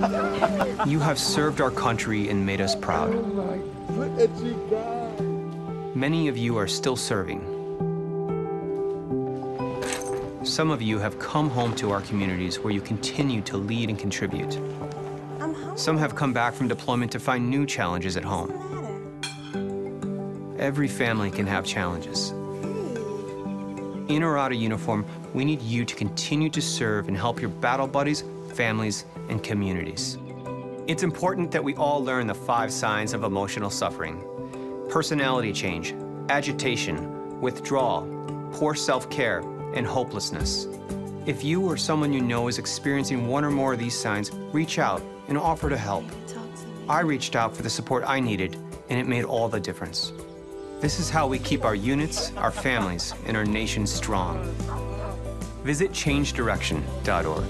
You have served our country and made us proud. Look at you guys. Many of you are still serving. Some of you have come home to our communities where you continue to lead and contribute. Some have come back from deployment to find new challenges at home. Every family can have challenges. In or out of uniform, we need you to continue to serve and help your battle buddies, families, and communities. It's important that we all learn the five signs of emotional suffering personality change, agitation, withdrawal, poor self care, and hopelessness. If you or someone you know is experiencing one or more of these signs, reach out and offer to help. I reached out for the support I needed, and it made all the difference. This is how we keep our units, our families, and our nation strong. Visit changedirection.org.